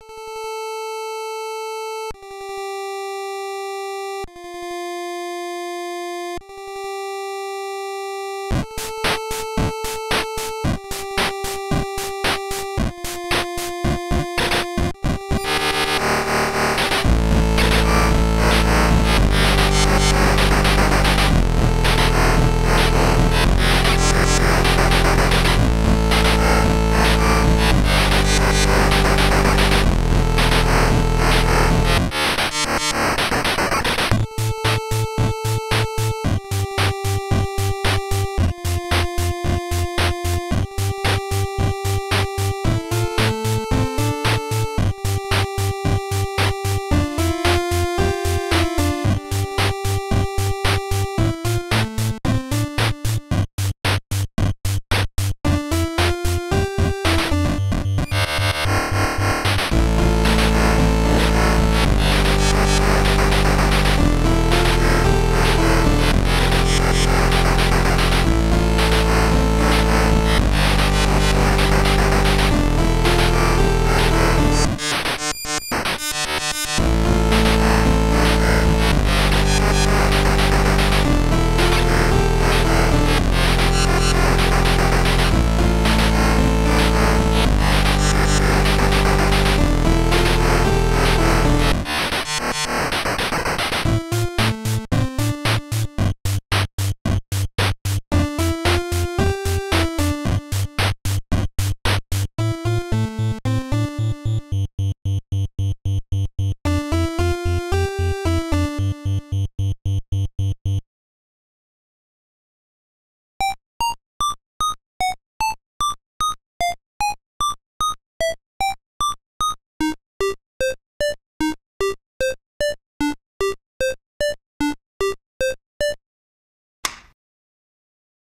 you